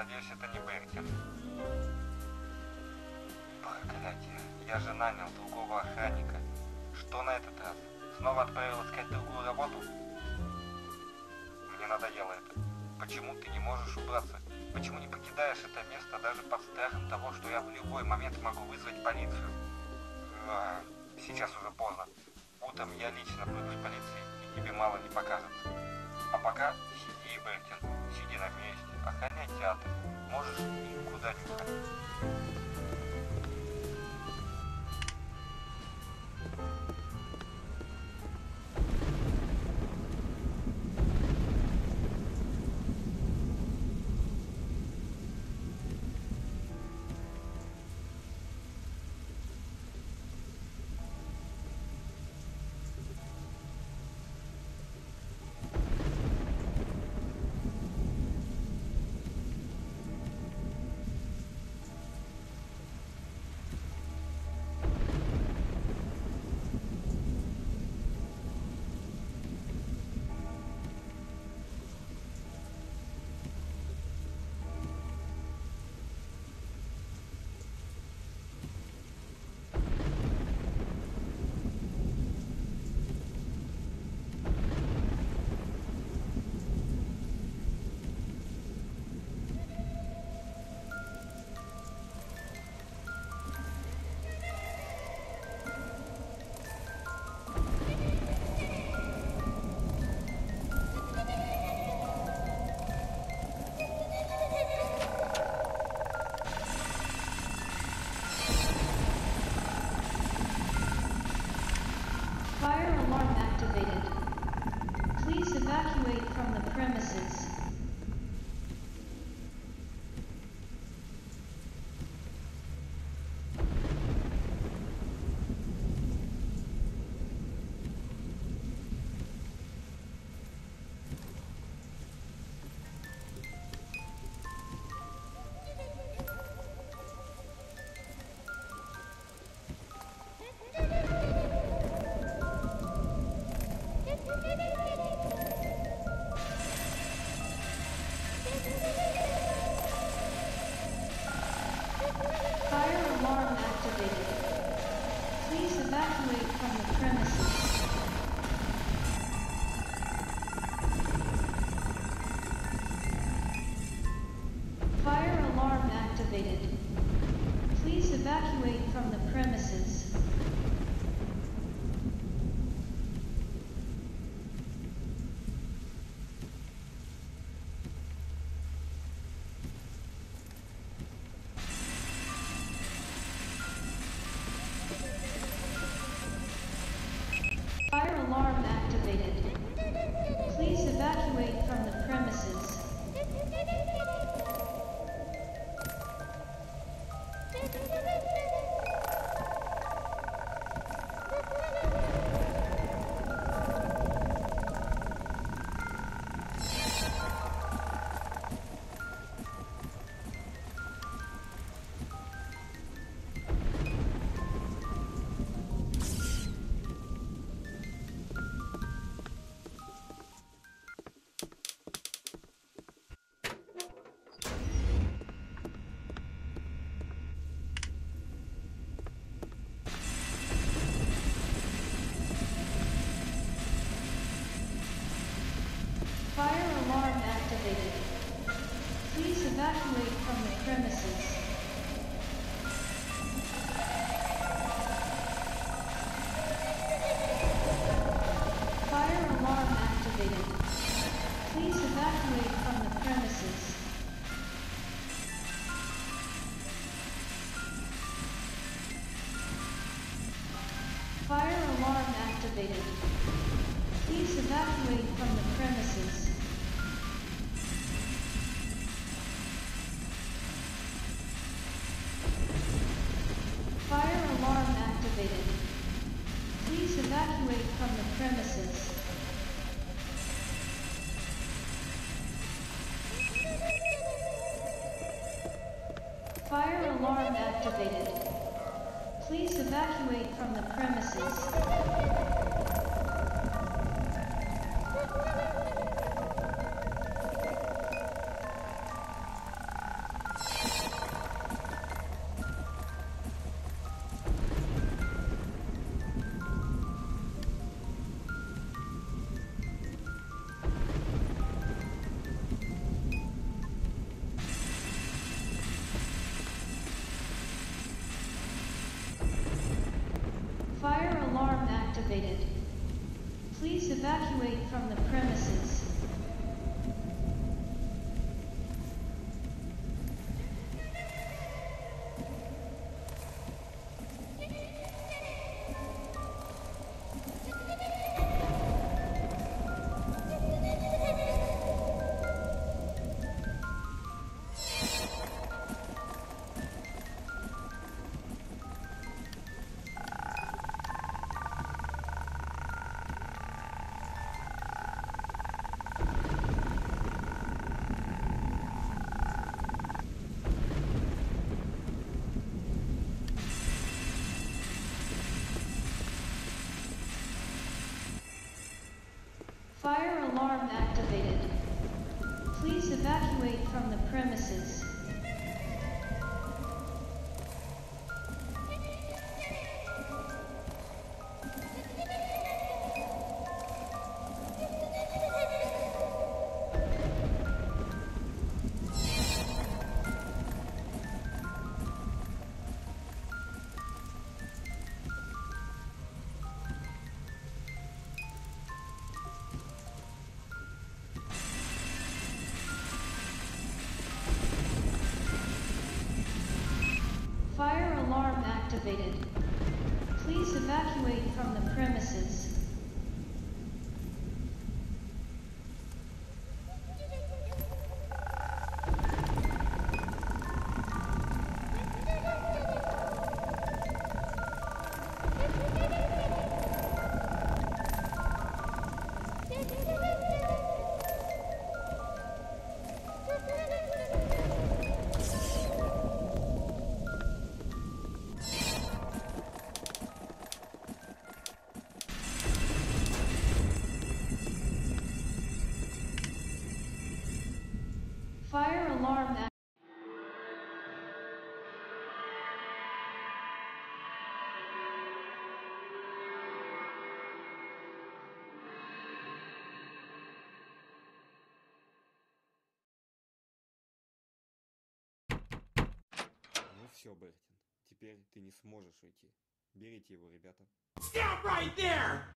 Надеюсь, это не Беркин. Проклятие, я же нанял другого охранника. Что на этот раз? Снова отправил искать другую работу? Мне надоело это. Почему ты не можешь убраться? Почему не покидаешь это место даже под страхом того, что я в любой момент могу вызвать полицию? А, сейчас уже поздно. Утром я лично пойду в полиции, и тебе мало не покажется. А пока сиди, Беркин, сиди на месте, охраняй театр. Можешь никуда не уходить. Evacuate from the premises. Evacuate from the premises. Fire alarm activated. Please evacuate from the premises. Fire alarm activated. Please evacuate from the premises. Fire alarm activated. Please evacuate from the evacuate from the premises. Alarm activated. Please evacuate from the premises. Activated. Please evacuate from the premises. Все, Бертин, теперь ты не сможешь уйти. Берите его, ребята. Stop right there!